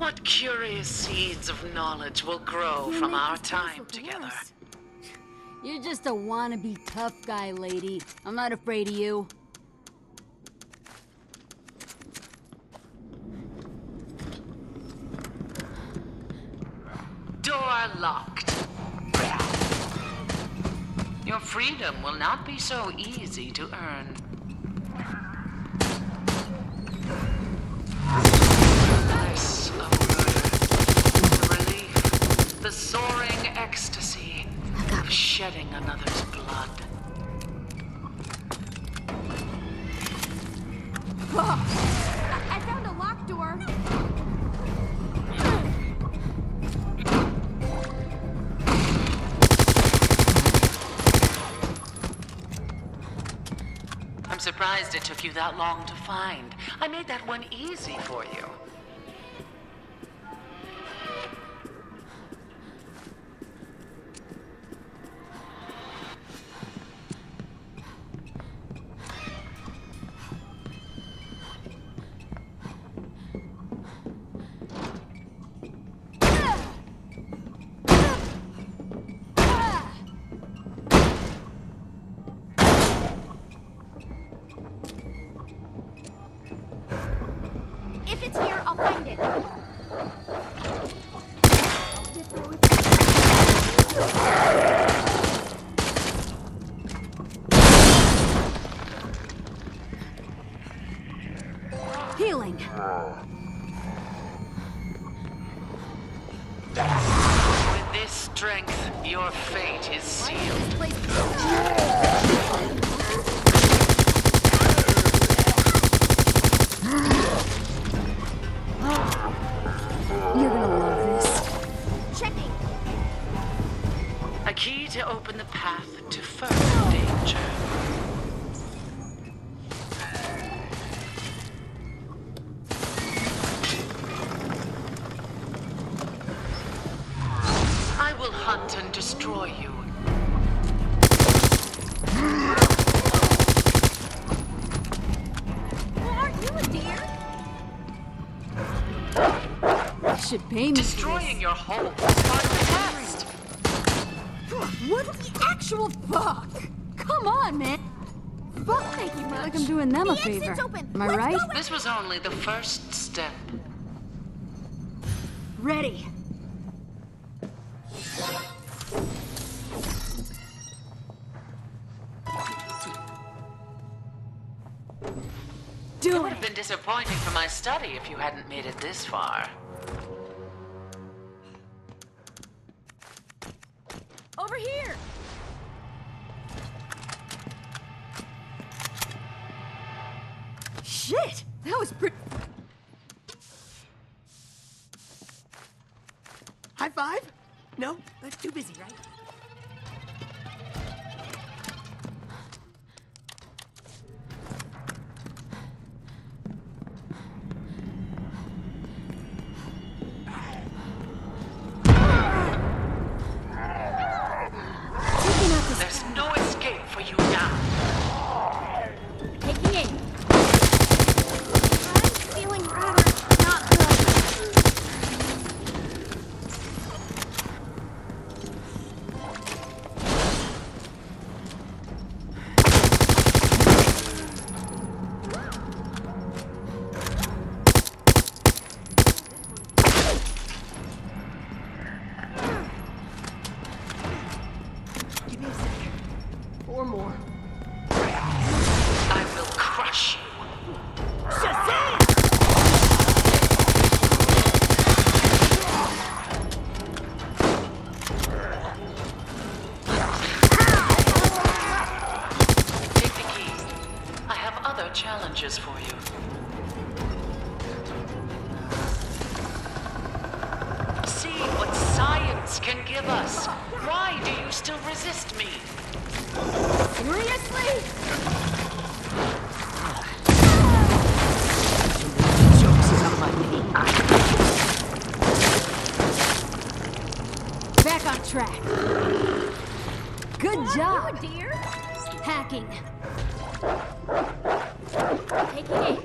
What curious seeds of knowledge will grow from our time together? You're just a wannabe tough guy, lady. I'm not afraid of you. Door locked. Your freedom will not be so easy to earn. Bliss of murder. The relief. The soaring ecstasy of shedding another's blood. Oh, I, I found a locked door. I'm surprised it took you that long to find. I made that one easy for you. Find it. Should pay me. Destroying your home is the test. What the actual fuck? Come on, man. Fuck, Thank you I feel much. like I'm doing them The a favor. exit's open. Am I Let's right? This was only the first step. Ready. Do It Do would have been disappointing for my study if you hadn't made it this far. Over here. Shit, that was pretty. High five? No, that's too busy, right? Have challenges for you. See what science can give us. Why do you still resist me? Seriously? Jokes is up my knee. Back on track. Good Are job. a deer? Hacking. Эй, эй!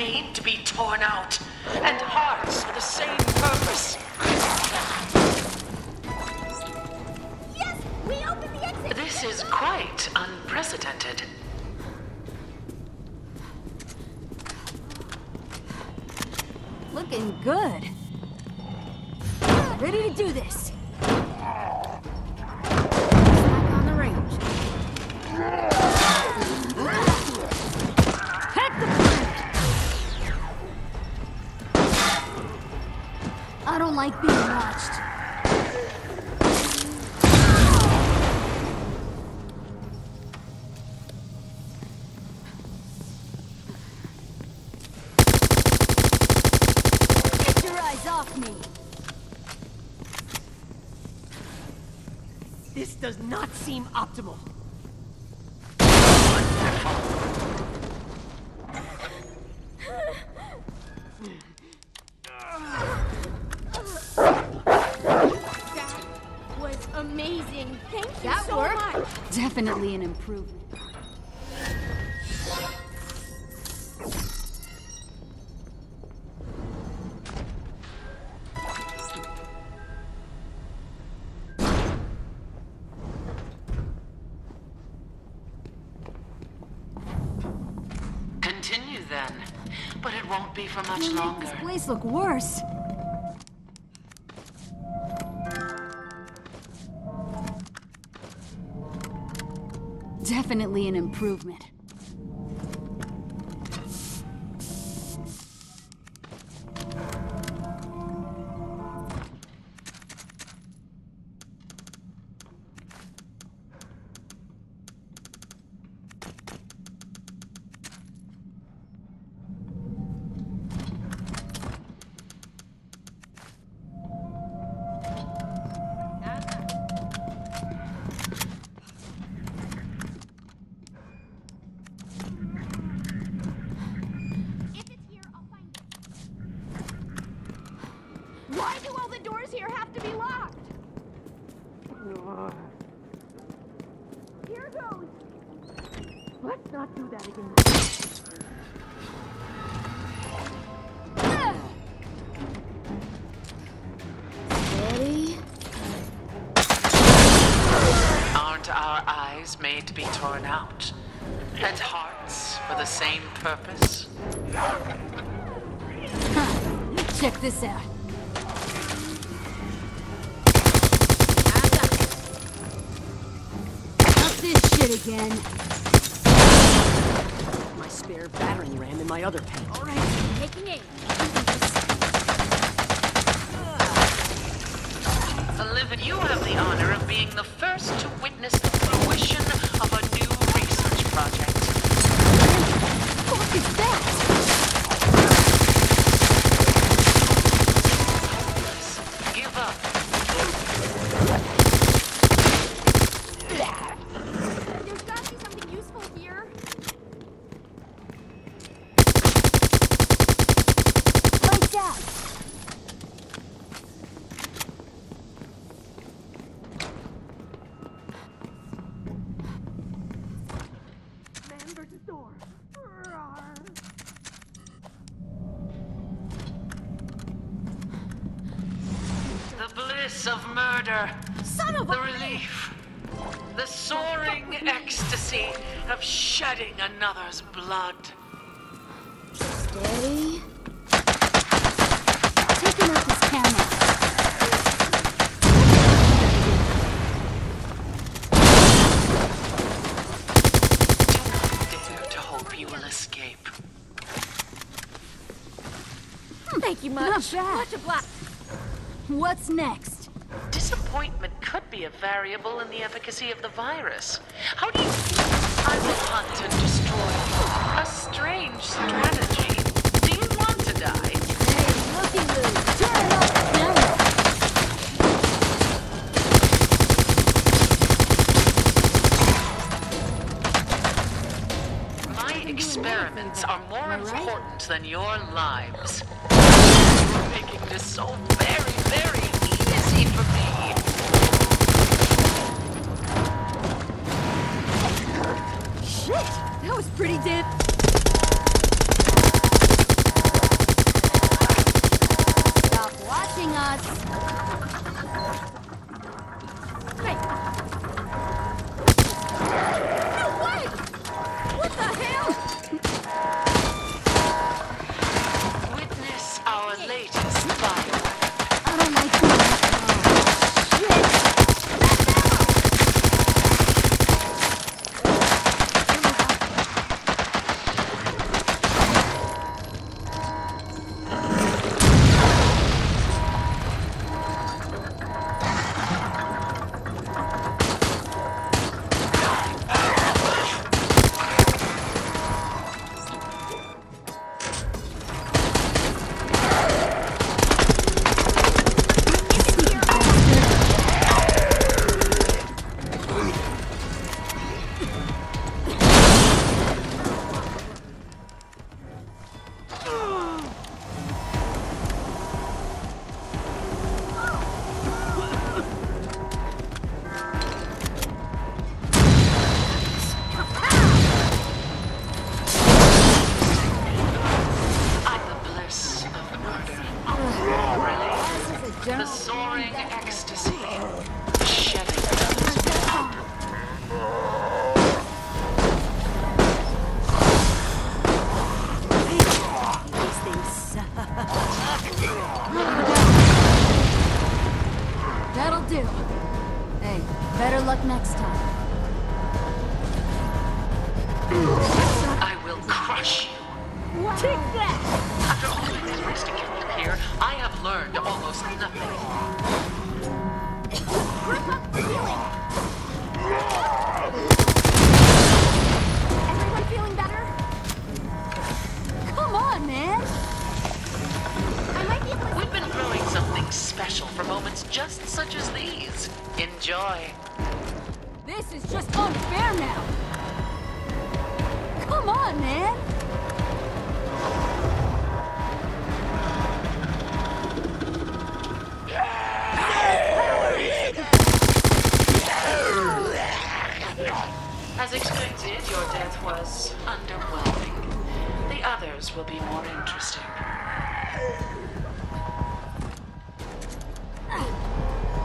Made to be torn out? And hearts for the same purpose? Yes, we opened the exit. This is quite unprecedented. Looking good. Ready to do this. Like being watched. Get your eyes off me! This does not seem optimal. Definitely an improvement. Continue then. But it won't be for much longer. this place look worse. Definitely an improvement. Not do that again. Ready? Aren't our eyes made to be torn out? And hearts for the same purpose? Check this out. Not this shit again. My spare battering ram in my other tank. All right, taking aim. Olivia, you have the honor of being the first to witness the fruition of a new research project. What is that? Give up. There's gotta be something useful here. Lights out. Man versus door. Roar. The bliss of murder. Son of The a- relief. The soaring ecstasy of shedding another's blood. Steady. Taking out this camera. Dare to hope you will escape. Hmm. Thank you Not much. bad. Much obliged. What's next? Disappointment could be a variable in the efficacy of the virus. How do you... I will hunt and destroy you. A strange strategy. Do you want to die? Hey, looky turn up! Experiments are more important than your lives. Making this so very, very easy for me. Shit! That was pretty damn... soaring ecstasy. That'll do. Hey, better luck next time. Will be more interesting.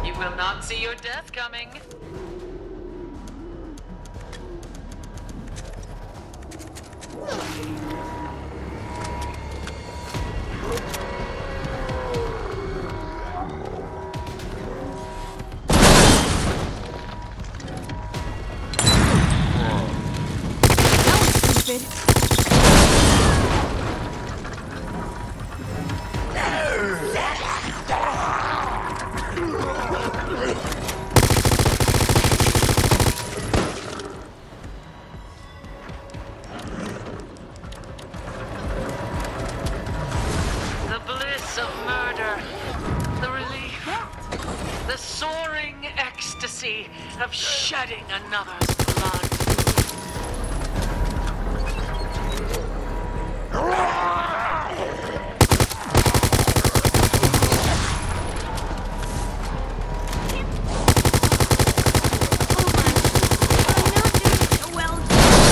You will not see your death coming. Ecstasy of shedding another's blood.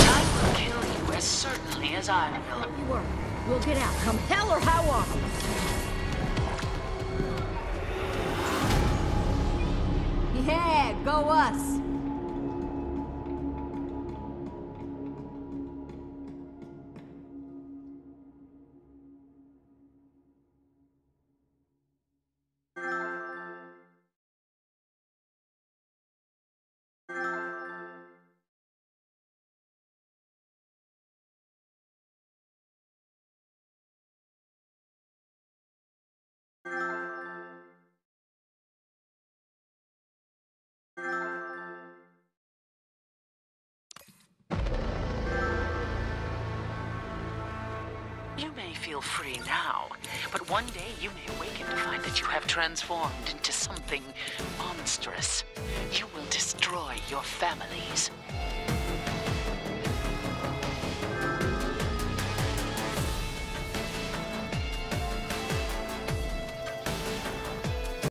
I will kill you as certainly as I will. You work. We'll get out, come hell or high water. Yeah, go us! You may feel free now, but one day you may awaken to find that you have transformed into something monstrous. You will destroy your families.